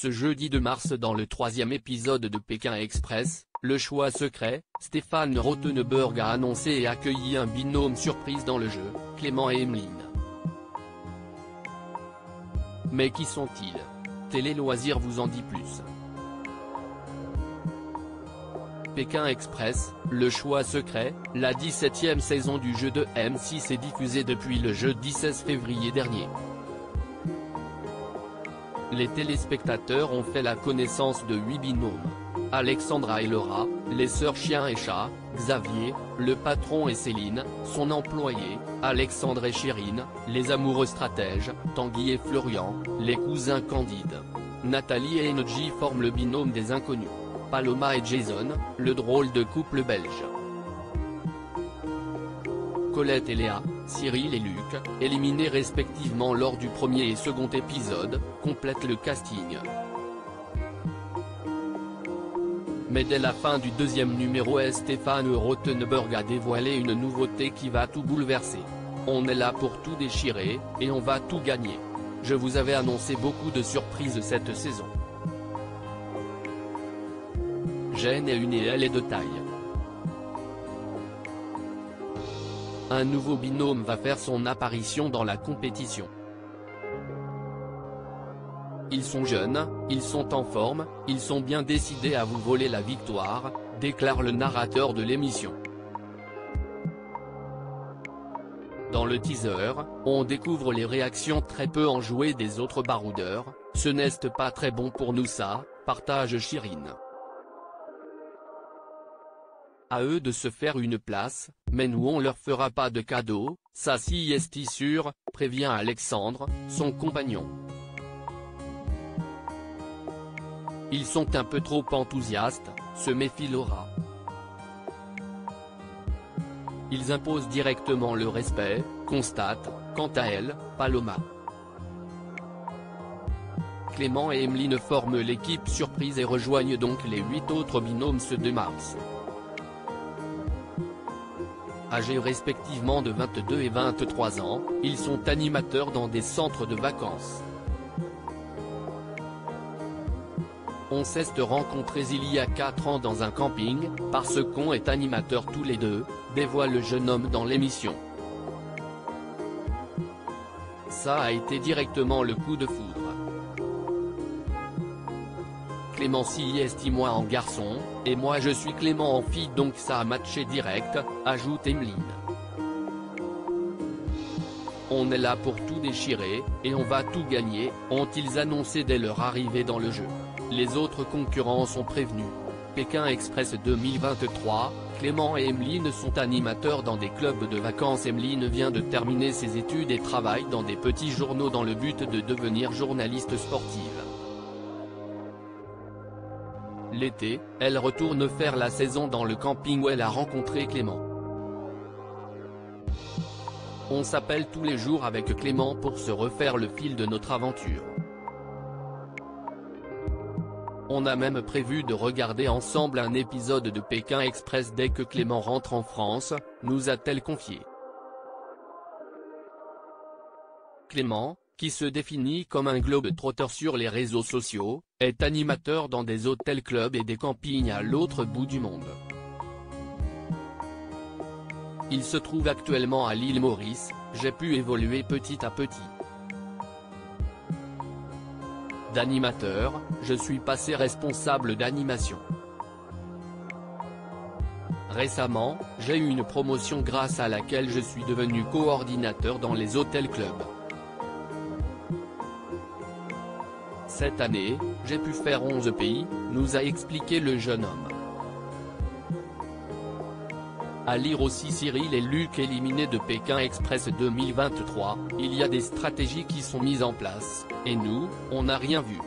ce jeudi de mars dans le troisième épisode de Pékin Express, le choix secret, Stéphane Rothenberg a annoncé et accueilli un binôme surprise dans le jeu, Clément et Emeline. Mais qui sont-ils? Télé Loisirs vous en dit plus. Pékin Express, le choix secret, la 17e saison du jeu de M6 est diffusée depuis le jeudi 16 février dernier. Les téléspectateurs ont fait la connaissance de huit binômes. Alexandra et Laura, les sœurs chien et chat, Xavier, le patron et Céline, son employé, Alexandre et Chérine, les amoureux stratèges, Tanguy et Florian, les cousins candides. Nathalie et Enoji forment le binôme des inconnus. Paloma et Jason, le drôle de couple belge. Colette et Léa, Cyril et Luc, éliminés respectivement lors du premier et second épisode, complètent le casting. Mais dès la fin du deuxième numéro Stéphane Rothenberg a dévoilé une nouveauté qui va tout bouleverser. On est là pour tout déchirer, et on va tout gagner. Je vous avais annoncé beaucoup de surprises cette saison. Gêne est une et elle est de taille. Un nouveau binôme va faire son apparition dans la compétition. Ils sont jeunes, ils sont en forme, ils sont bien décidés à vous voler la victoire, déclare le narrateur de l'émission. Dans le teaser, on découvre les réactions très peu enjouées des autres baroudeurs, ce n'est pas très bon pour nous ça, partage Chirine. À eux de se faire une place, mais nous on leur fera pas de cadeau, ça si est sûr, prévient Alexandre, son compagnon. Ils sont un peu trop enthousiastes, se méfie Laura. Ils imposent directement le respect, constate, quant à elle, Paloma. Clément et Emeline forment l'équipe surprise et rejoignent donc les huit autres binômes ce 2 mars âgés respectivement de 22 et 23 ans, ils sont animateurs dans des centres de vacances. On s'est rencontrés il y a 4 ans dans un camping, parce qu'on est animateurs tous les deux, dévoile le jeune homme dans l'émission. Ça a été directement le coup de foudre. Clémency estime moi en garçon, et moi je suis Clément en fille donc ça a matché direct, ajoute Emeline. On est là pour tout déchirer, et on va tout gagner, ont-ils annoncé dès leur arrivée dans le jeu. Les autres concurrents sont prévenus. Pékin Express 2023, Clément et Emeline sont animateurs dans des clubs de vacances Emeline vient de terminer ses études et travaille dans des petits journaux dans le but de devenir journaliste sportive. L'été, elle retourne faire la saison dans le camping où elle a rencontré Clément. On s'appelle tous les jours avec Clément pour se refaire le fil de notre aventure. On a même prévu de regarder ensemble un épisode de Pékin Express dès que Clément rentre en France, nous a-t-elle confié. Clément, qui se définit comme un globe trotteur sur les réseaux sociaux, est animateur dans des hôtels clubs et des campings à l'autre bout du monde. Il se trouve actuellement à l'île Maurice, j'ai pu évoluer petit à petit. D'animateur, je suis passé responsable d'animation. Récemment, j'ai eu une promotion grâce à laquelle je suis devenu coordinateur dans les hôtels Cette année, j'ai pu faire 11 pays, nous a expliqué le jeune homme. À lire aussi Cyril et Luc éliminés de Pékin Express 2023, il y a des stratégies qui sont mises en place, et nous, on n'a rien vu.